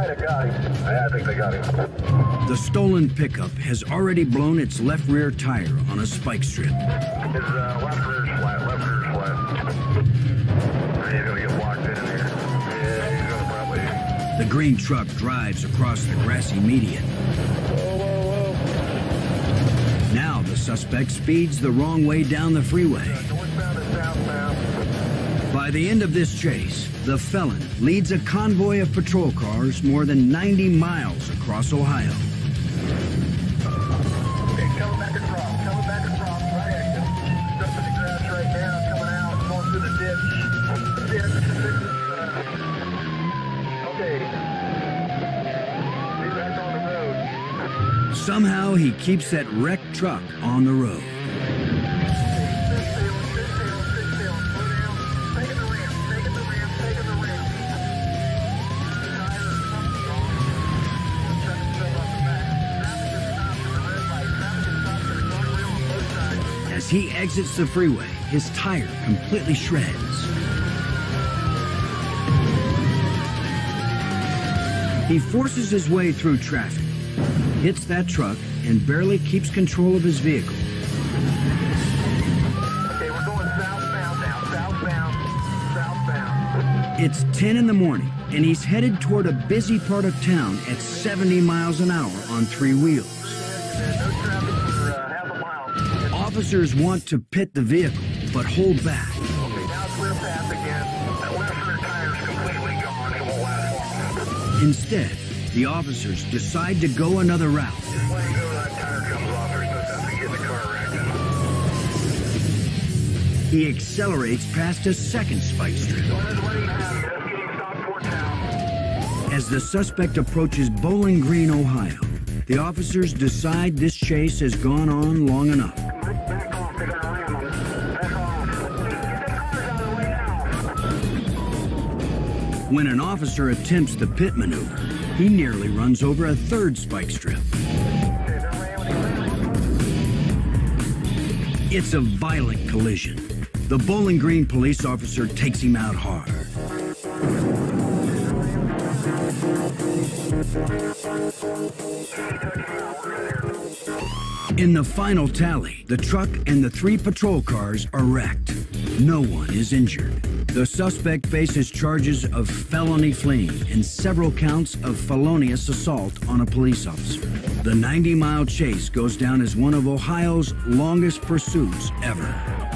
might have got him. Yeah, I think they got him. The stolen pickup has already blown its left rear tire on a spike strip. His uh, left rear's flat. Left rear's flat. He's gonna get blocked in here. Yeah, he's gonna probably. The green truck drives across the grassy median. Whoa, whoa, whoa. Now the suspect speeds the wrong way down the freeway. Southbound. By the end of this chase, the felon leads a convoy of patrol cars more than 90 miles across Ohio. Okay, coming back across. Coming back across. Right exit. Jumping the grass right now. Coming out. Going through the ditch. Ditch. Okay. He's back on the road. Somehow he keeps that wrecked truck on the road. As he exits the freeway, his tire completely shreds. He forces his way through traffic, hits that truck, and barely keeps control of his vehicle. Okay, we're going southbound now. Southbound. Southbound. It's 10 in the morning, and he's headed toward a busy part of town at 70 miles an hour on three wheels. Officers want to pit the vehicle, but hold back. Instead, the officers decide to go another route. He accelerates past a second spike strip. As the suspect approaches Bowling Green, Ohio, the officers decide this chase has gone on long enough. When an officer attempts the pit maneuver, he nearly runs over a third spike strip. It's a violent collision. The Bowling Green police officer takes him out hard. In the final tally, the truck and the three patrol cars are wrecked. No one is injured. The suspect faces charges of felony fleeing and several counts of felonious assault on a police officer. The 90 mile chase goes down as one of Ohio's longest pursuits ever.